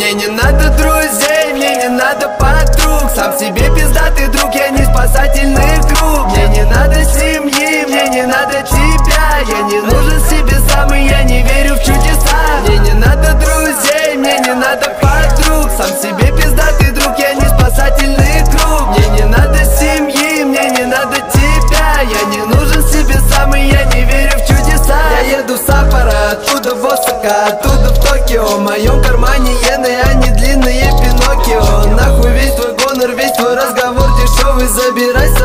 Мне не надо друзей, мне не надо подруг. Сам себе пиздатый друг, я не спасательный круг. Мне не надо семьи, мне не надо тебя. Я не нужен себе сам и я не верю в чудеса. Мне не надо друзей, мне не надо подруг. Сам себе пиздатый друг, я не спасательный круг. Мне не надо семьи, мне не надо тебя. Я не нужен себе сам и я не верю в чудеса. Я еду с аппарат, оттуда в Осака,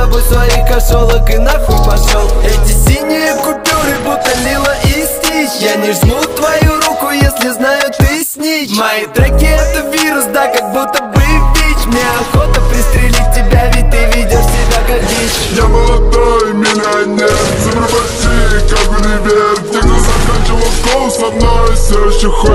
собой своих кошелок и нахуй пошел. Эти синие купюры будто лила и стич. Я не жму твою руку, если знаю ты снич Мои треки это вирус, да, как будто бы ВИЧ. Мне охота пристрелить тебя, ведь ты ведешь себя как дичь. Я молодой миллионер Цифры почти как универ Те, кто заканчивал школу со мной Все еще ходят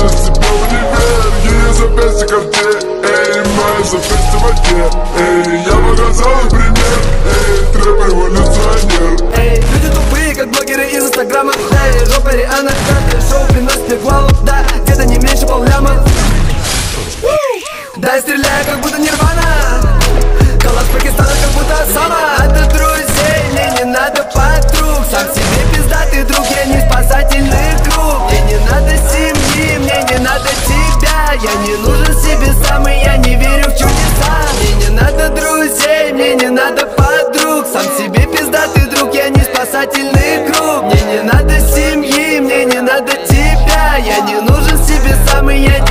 Да, и не нужен себе самый и я